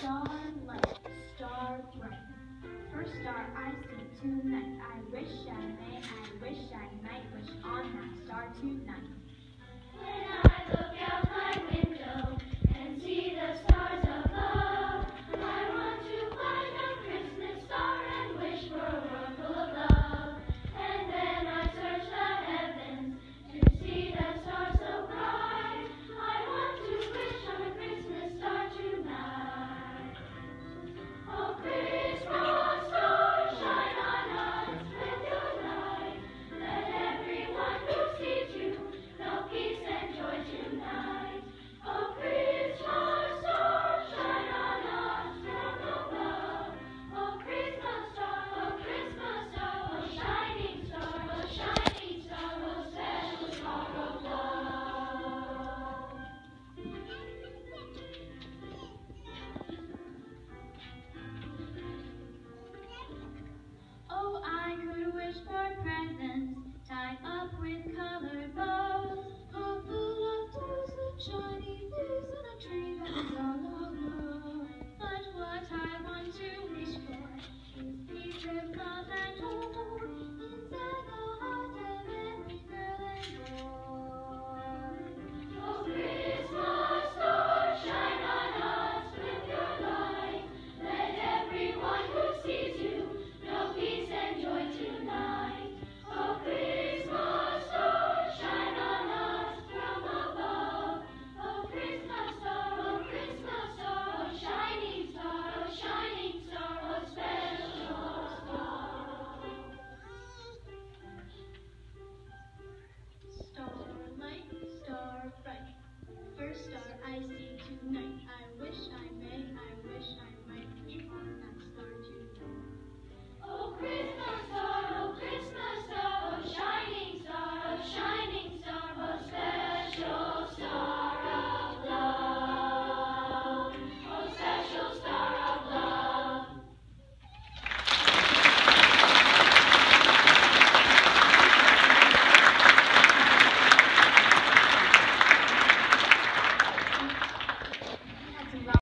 Starlight, star bright. First star I see tonight. I wish I may, I wish I might wish on that star tonight.